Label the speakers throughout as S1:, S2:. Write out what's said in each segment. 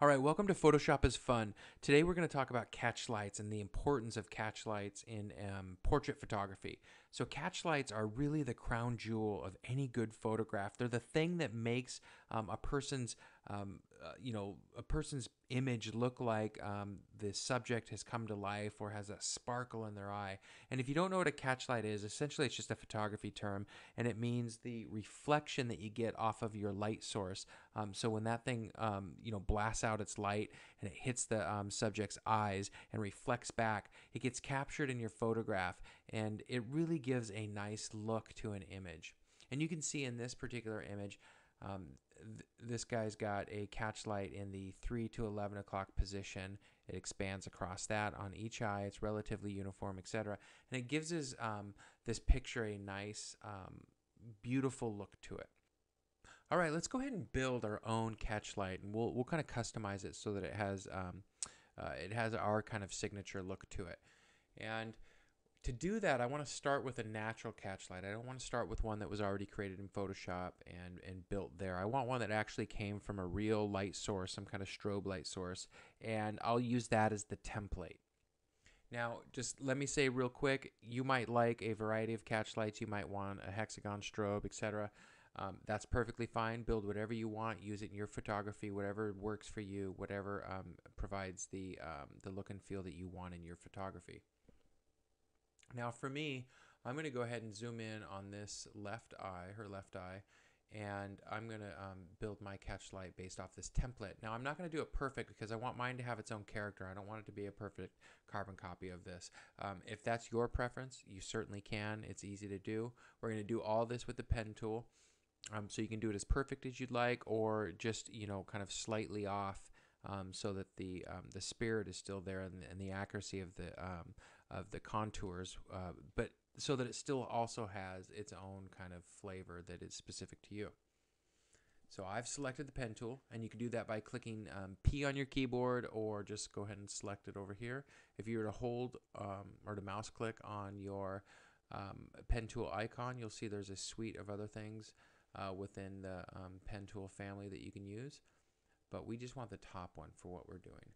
S1: All right, welcome to Photoshop is Fun. Today we're going to talk about catch lights and the importance of catch lights in um, portrait photography. So, catch lights are really the crown jewel of any good photograph. They're the thing that makes um, a person's, um, uh, you know, a person's image look like um, the subject has come to life or has a sparkle in their eye. And if you don't know what a catchlight is, essentially it's just a photography term, and it means the reflection that you get off of your light source. Um, so when that thing, um, you know, blasts out its light and it hits the um, subject's eyes and reflects back, it gets captured in your photograph and it really gives a nice look to an image. And you can see in this particular image, um, th this guy's got a catch light in the 3 to 11 o'clock position. It expands across that on each eye. It's relatively uniform, etc. And it gives us um, this picture a nice, um, beautiful look to it. All right, let's go ahead and build our own catch light, and we'll we'll kind of customize it so that it has um, uh, it has our kind of signature look to it. And to do that, I want to start with a natural catch light. I don't want to start with one that was already created in Photoshop and, and built there. I want one that actually came from a real light source, some kind of strobe light source, and I'll use that as the template. Now, just let me say real quick, you might like a variety of catch lights. You might want a hexagon strobe, etc. Um, that's perfectly fine. Build whatever you want. Use it in your photography, whatever works for you, whatever um, provides the um, the look and feel that you want in your photography. Now, for me, I'm going to go ahead and zoom in on this left eye, her left eye, and I'm going to um, build my catch light based off this template. Now, I'm not going to do it perfect because I want mine to have its own character. I don't want it to be a perfect carbon copy of this. Um, if that's your preference, you certainly can. It's easy to do. We're going to do all this with the pen tool. Um, so you can do it as perfect as you'd like, or just you know kind of slightly off, um, so that the um, the spirit is still there and, and the accuracy of the um, of the contours, uh, but so that it still also has its own kind of flavor that is specific to you. So I've selected the pen tool, and you can do that by clicking um, P on your keyboard, or just go ahead and select it over here. If you were to hold um, or to mouse click on your um, pen tool icon, you'll see there's a suite of other things uh, within the um, pen tool family that you can use. But we just want the top one for what we're doing.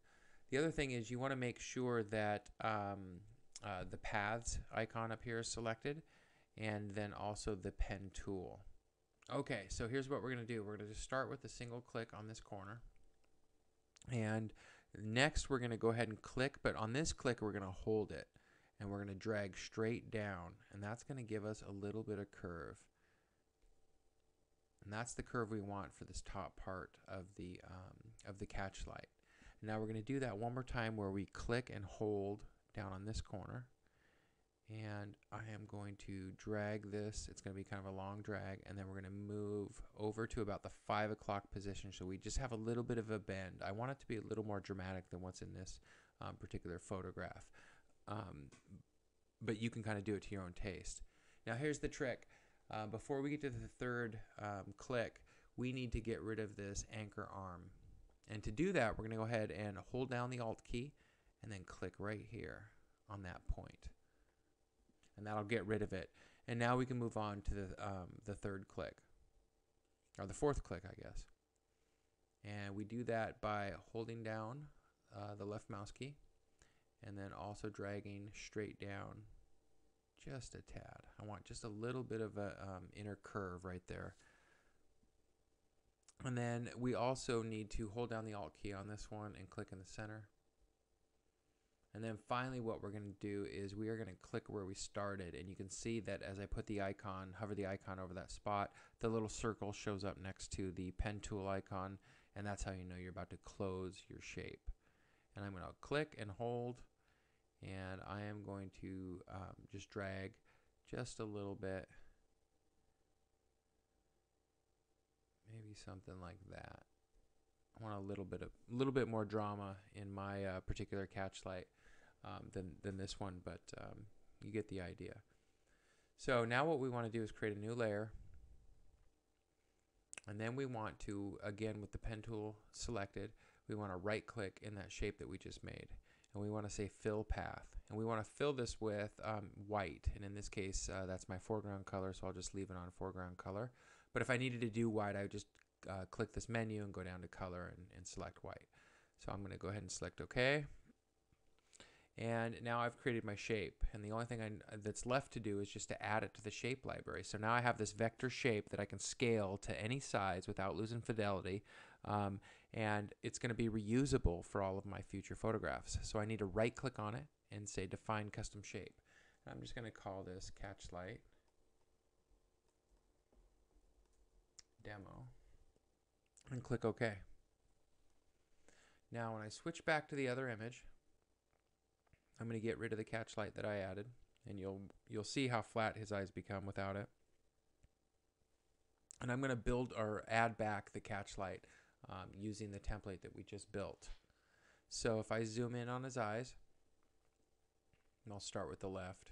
S1: The other thing is you want to make sure that um, uh, the paths icon up here is selected and then also the pen tool. Okay, so here's what we're going to do. We're going to just start with a single click on this corner. And next we're going to go ahead and click, but on this click we're going to hold it. And we're going to drag straight down. And that's going to give us a little bit of curve. And that's the curve we want for this top part of the, um, of the catch light. Now we're going to do that one more time where we click and hold down on this corner. And I am going to drag this. It's going to be kind of a long drag. And then we're going to move over to about the 5 o'clock position. So we just have a little bit of a bend. I want it to be a little more dramatic than what's in this um, particular photograph. Um, but you can kind of do it to your own taste. Now here's the trick. Uh, before we get to the third um, click we need to get rid of this anchor arm. And to do that we're going to go ahead and hold down the alt key and then click right here on that point. And that'll get rid of it. And now we can move on to the, um, the third click, or the fourth click, I guess. And we do that by holding down uh, the left mouse key and then also dragging straight down just a tad. I want just a little bit of an um, inner curve right there. And then we also need to hold down the Alt key on this one and click in the center. And then finally what we're going to do is we are going to click where we started and you can see that as I put the icon, hover the icon over that spot, the little circle shows up next to the pen tool icon and that's how you know you're about to close your shape. And I'm going to click and hold and I am going to um, just drag just a little bit maybe something like that. Want a little bit of a little bit more drama in my uh, particular catch light um, than, than this one, but um, you get the idea. So now what we want to do is create a new layer. And then we want to, again with the pen tool selected, we want to right click in that shape that we just made. And we want to say fill path. And we want to fill this with um, white. And in this case, uh, that's my foreground color, so I'll just leave it on foreground color. But if I needed to do white, I would just uh, click this menu and go down to color and, and select white. So I'm going to go ahead and select OK. And now I've created my shape. And the only thing I, that's left to do is just to add it to the shape library. So now I have this vector shape that I can scale to any size without losing fidelity. Um, and it's going to be reusable for all of my future photographs. So I need to right click on it and say define custom shape. I'm just going to call this catch light demo and click OK. Now when I switch back to the other image, I'm going to get rid of the catch light that I added and you'll you'll see how flat his eyes become without it. And I'm going to build or add back the catch light um, using the template that we just built. So if I zoom in on his eyes, and I'll start with the left,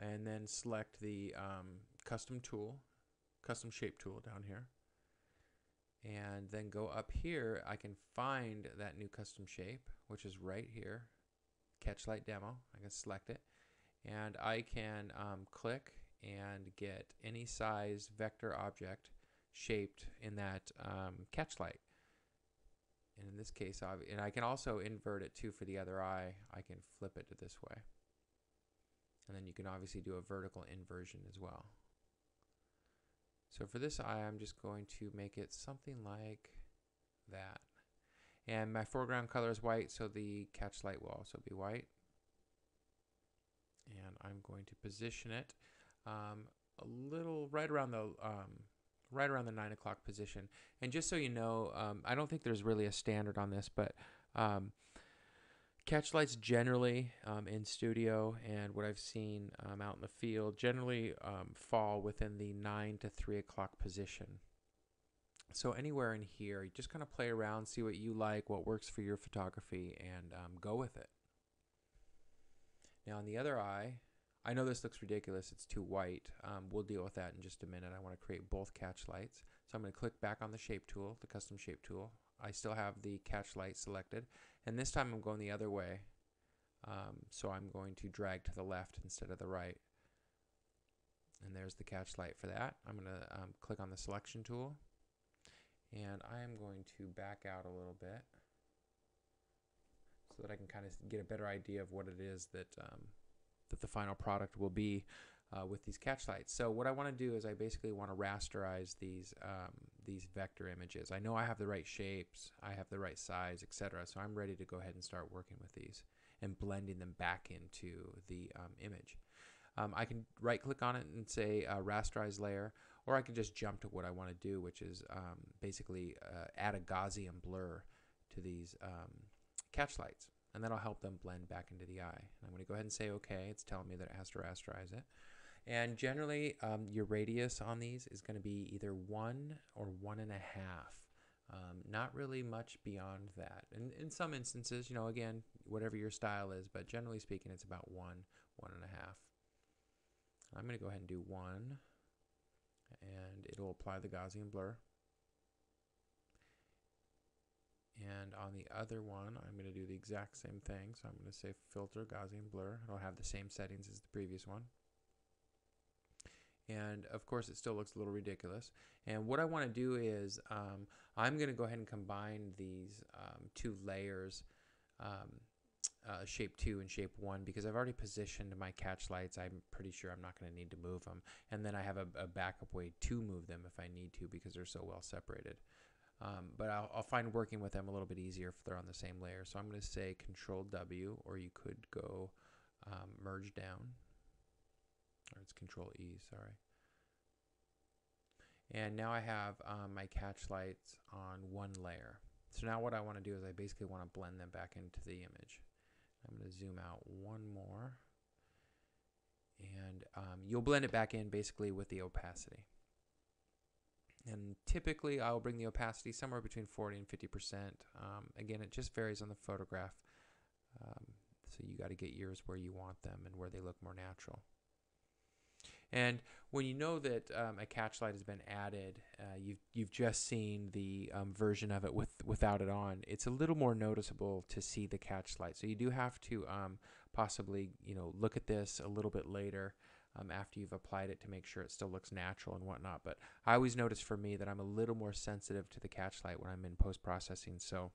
S1: and then select the um, custom tool, custom shape tool down here, and then go up here, I can find that new custom shape, which is right here, Catchlight Demo. I can select it, and I can um, click and get any size vector object shaped in that um, catchlight. And in this case, and I can also invert it too for the other eye. I can flip it to this way. And then you can obviously do a vertical inversion as well. So for this eye, I'm just going to make it something like that. And my foreground color is white, so the catch light will also be white. And I'm going to position it um, a little right around the um, right around the nine o'clock position. And just so you know, um, I don't think there's really a standard on this, but um, catch lights generally um, in studio and what I've seen um, out in the field generally um, fall within the nine to three o'clock position. So anywhere in here, you just kind of play around, see what you like, what works for your photography, and um, go with it. Now on the other eye, I know this looks ridiculous. It's too white. Um, we'll deal with that in just a minute. I want to create both catch lights. So I'm going to click back on the shape tool, the custom shape tool. I still have the catch light selected. And this time I'm going the other way. Um, so I'm going to drag to the left instead of the right. And there's the catch light for that. I'm going to um, click on the selection tool. And I am going to back out a little bit so that I can kind of get a better idea of what it is that um, that the final product will be uh, with these catch lights. So what I want to do is I basically want to rasterize these um, these vector images. I know I have the right shapes, I have the right size, etc. So I'm ready to go ahead and start working with these and blending them back into the um, image. Um, I can right click on it and say uh, rasterize layer, or I can just jump to what I want to do, which is um, basically uh, add a Gaussian blur to these um, catch lights and that'll help them blend back into the eye. I'm going to go ahead and say OK. It's telling me that it has to rasterize it. And generally, um, your radius on these is going to be either one or one and a half. Um, not really much beyond that. And in some instances, you know, again, whatever your style is, but generally speaking, it's about one, one and a half. I'm going to go ahead and do one, and it'll apply the Gaussian blur. And on the other one, I'm going to do the exact same thing. So I'm going to say filter Gaussian blur. It'll have the same settings as the previous one. And of course, it still looks a little ridiculous. And what I want to do is um, I'm going to go ahead and combine these um, two layers, um, uh, shape 2 and shape 1, because I've already positioned my catch lights. I'm pretty sure I'm not going to need to move them. And then I have a, a backup way to move them if I need to because they're so well separated. Um, but I'll, I'll, find working with them a little bit easier if they're on the same layer. So I'm going to say Control W, or you could go um, merge down, or it's Control E, sorry. And now I have um, my catch lights on one layer. So now what I want to do is I basically want to blend them back into the image. I'm going to zoom out one more. And um, you'll blend it back in basically with the opacity. And typically I'll bring the opacity somewhere between 40 and 50%. Um, again, it just varies on the photograph. Um, so you got to get yours where you want them and where they look more natural. And when you know that um, a catch light has been added, uh, you've you've just seen the um, version of it with without it on. It's a little more noticeable to see the catch light. So you do have to um, possibly you know look at this a little bit later um, after you've applied it to make sure it still looks natural and whatnot. But I always notice for me that I'm a little more sensitive to the catch light when I'm in post processing. So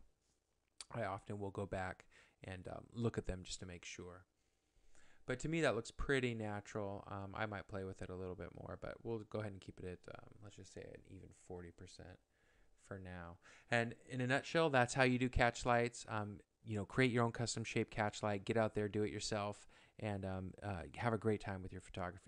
S1: I often will go back and um, look at them just to make sure. But to me, that looks pretty natural. Um, I might play with it a little bit more, but we'll go ahead and keep it at, um, let's just say, an even 40% for now. And in a nutshell, that's how you do catch lights. Um, you know, create your own custom shape catch light, get out there, do it yourself, and um, uh, have a great time with your photography.